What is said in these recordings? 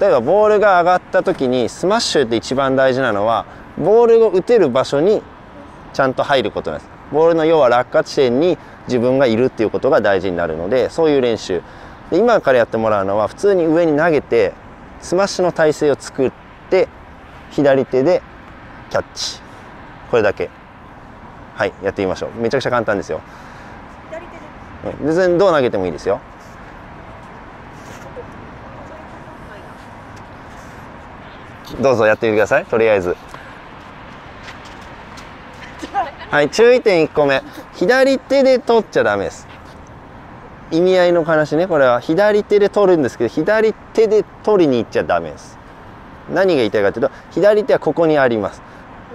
例えばボールが上がった時にスマッシュって一番大事なのはボールを打てる場所にちゃんと入ることなんです。ボールの要は落下地点に自分がいるっていうことが大事になるのでそういう練習。で今からやってもらうのは普通に上に投げてスマッシュの体勢を作って左手でキャッチ。これだけ。はいやってみましょう。めちゃくちゃ簡単ですよ。左手で。うん。別にどう投げてもいいですよどうぞやってみてください。とりあえず。はい注意点1個目。左手で取っちゃダメです。意味合いの話ねこれは。左手で取るんですけど左手で取りに行っちゃダメです。何が言いたいかというと左手はここにあります。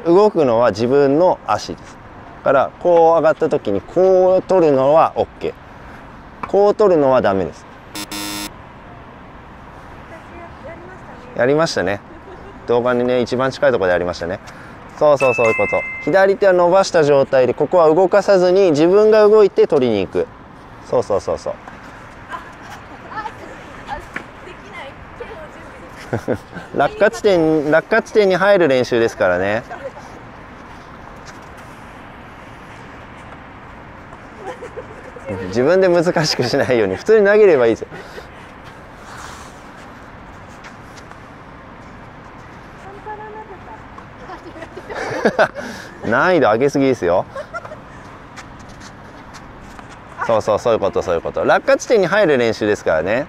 動くのは自分の足です。だからこう上がった時にこう取るのは OK こう取るのはダメです。やりましたね動画にね一番近いところでやりましたね。そうそうそういうこと。左手は伸ばした状態でここは動かさずに自分が動いて取りに行く。そうそうそうそう。落下地点落下地点に入る練習ですからね。自分で難しくしないように普通に投げればいいですよ半端なかった難易度上げすぎですよ。そうそうそういうことそういうこと。落下地点に入る練習ですからね。